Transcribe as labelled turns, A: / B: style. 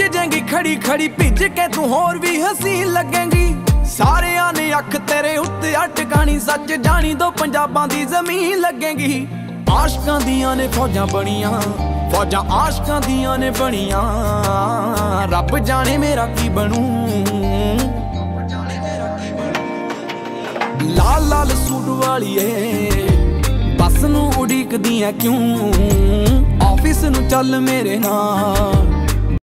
A: ਭਿੱਜ ਜਾਏਗੀ ਖੜੀ ਖੜੀ ਭਿੱਜ ਕੇ ਤੂੰ ਹੋਰ ਵੀ ਹਸੀ ਲੱਗੇਗੀ। ਸਾਰਿਆਂ ਨੇ ਅੱਖ ਤੇਰੇ ਉੱਤੇ ਅਟਕਾਣੀ, ਸੱਚ ਜਾਣੀ, ਦੋ ਪੰਜਾਬਾਂ ਦੀ ਜ਼ਮੀਨ ਲੱਗੇਗੀ। ਆਸ਼ਕਾਂ ਦੀਆਂ ਨੇ ਫੌਜਾਂ ਬਣੀਆਂ, ਫੌਜਾਂ ਆਸ਼ਕਾਂ ਦੀਆਂ ਨੇ ਬਣੀਆਂ। ਰੱਬ ਜਾਣੇ ਮੇਰਾ ਕੀ ਬਣੂ? ਲਾਲ ਲਾਲ ਸੂਟ ਵਾਲੀਏ, ਬੱਸ ਨੂੰ ਉਡੀਕਦੀ ਐ ਕਿਉਂ? ਆਫਿਸ ਨੂੰ ਚੱਲ ਮੇਰੇ ਨਾਲ।